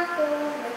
Taco